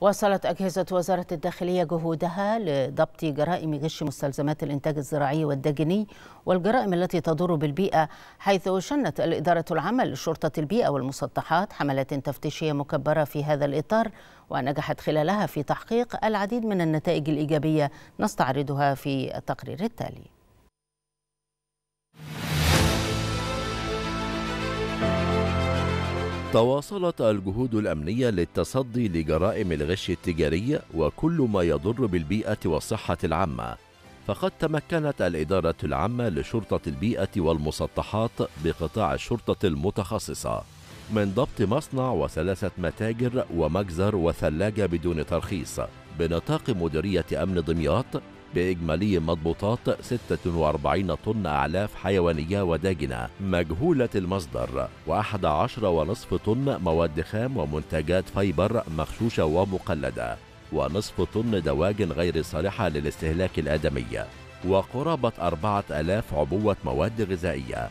واصلت أجهزة وزارة الداخلية جهودها لضبط جرائم غش مستلزمات الإنتاج الزراعي والدجني والجرائم التي تضر بالبيئة حيث شنت الإدارة العامة لشرطة البيئة والمسطحات حملات تفتيشية مكبرة في هذا الإطار ونجحت خلالها في تحقيق العديد من النتائج الإيجابية نستعرضها في التقرير التالي. تواصلت الجهود الأمنية للتصدي لجرائم الغش التجاري وكل ما يضر بالبيئة والصحة العامة. فقد تمكنت الإدارة العامة لشرطة البيئة والمسطحات بقطاع الشرطة المتخصصة من ضبط مصنع وثلاثة متاجر ومجزر وثلاجة بدون ترخيص. بنطاق مديرية أمن دمياط بإجمالي مضبوطات 46 طن أعلاف حيوانية وداجنة مجهولة المصدر و11 ونصف طن مواد خام ومنتجات فايبر مغشوشة ومقلدة ونصف طن دواجن غير صالحة للاستهلاك الآدمي وقرابة 4000 عبوة مواد غذائية.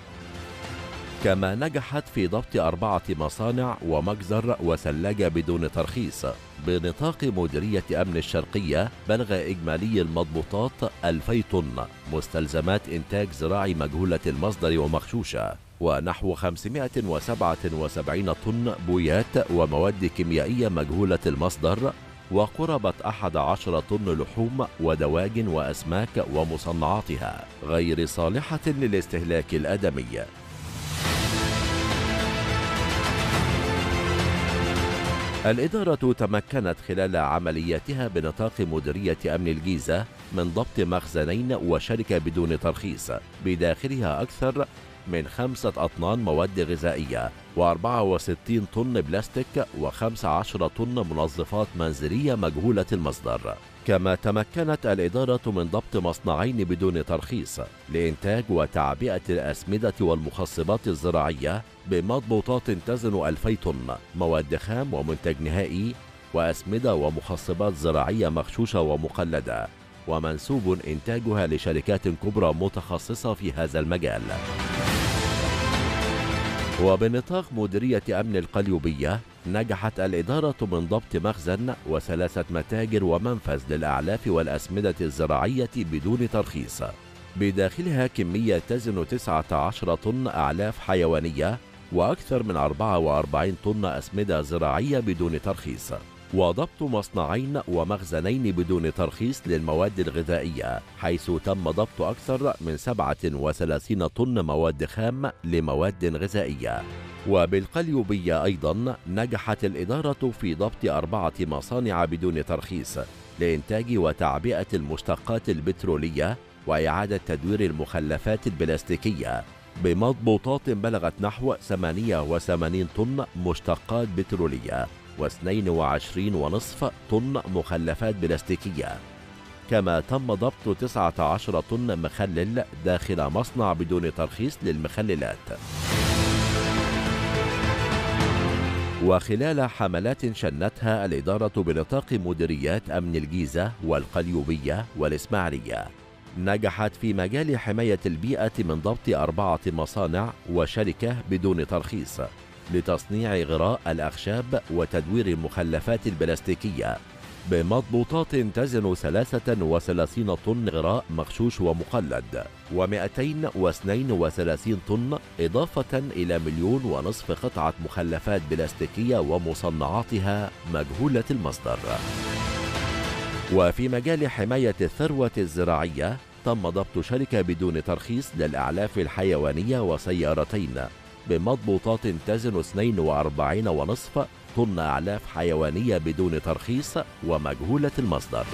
كما نجحت في ضبط أربعة مصانع ومجزر وثلاجة بدون ترخيص. بنطاق مديرية أمن الشرقية بلغ إجمالي المضبوطات 2000 طن مستلزمات إنتاج زراعي مجهولة المصدر ومغشوشة ونحو 577 طن بويات ومواد كيميائية مجهولة المصدر وقرابة 11 طن لحوم ودواجن وأسماك ومصنعاتها غير صالحة للاستهلاك الآدمي. الإدارة تمكنت خلال عملياتها بنطاق مديرية أمن الجيزة من ضبط مخزنين وشركة بدون ترخيص بداخلها أكثر من خمسة أطنان مواد غذائية و64 طن بلاستيك و15 طن منظفات منزلية مجهولة المصدر. كما تمكنت الإدارة من ضبط مصنعين بدون ترخيص لإنتاج وتعبئة الأسمدة والمخصبات الزراعية بمضبوطات تزن 2000 طن مواد خام ومنتج نهائي وأسمدة ومخصبات زراعية مغشوشة ومقلدة ومنسوب إنتاجها لشركات كبرى متخصصة في هذا المجال. وبنطاق مديرية أمن القليوبية نجحت الإدارة من ضبط مخزن وثلاثة متاجر ومنفذ للأعلاف والأسمدة الزراعية بدون ترخيص. بداخلها كمية تزن 19 طن أعلاف حيوانية وأكثر من 44 طن أسمدة زراعية بدون ترخيص. وضبط مصنعين ومخزنين بدون ترخيص للمواد الغذائية حيث تم ضبط أكثر من 37 طن مواد خام لمواد غذائية. وبالقليوبية أيضا نجحت الإدارة في ضبط أربعة مصانع بدون ترخيص لإنتاج وتعبئة المشتقات البترولية وإعادة تدوير المخلفات البلاستيكية بمضبوطات بلغت نحو 88 طن مشتقات بترولية و22 ونصف طن مخلفات بلاستيكية. كما تم ضبط 19 طن مخلل داخل مصنع بدون ترخيص للمخللات. وخلال حملات شنتها الإدارة بنطاق مديريات أمن الجيزة والقليوبية والإسماعيلية. نجحت في مجال حماية البيئة من ضبط أربعة مصانع وشركة بدون ترخيص لتصنيع غراء الأخشاب وتدوير المخلفات البلاستيكية. بمضبوطات تزن 33 طن غراء مغشوش ومقلد و232 طن إضافة إلى مليون ونصف قطعة مخلفات بلاستيكية ومصنعاتها مجهولة المصدر. وفي مجال حماية الثروة الزراعية تم ضبط شركة بدون ترخيص للأعلاف الحيوانية وسيارتين بمضبوطات تزن 42 ونصف طن أعلاف حيوانية بدون ترخيص ومجهولة المصدر.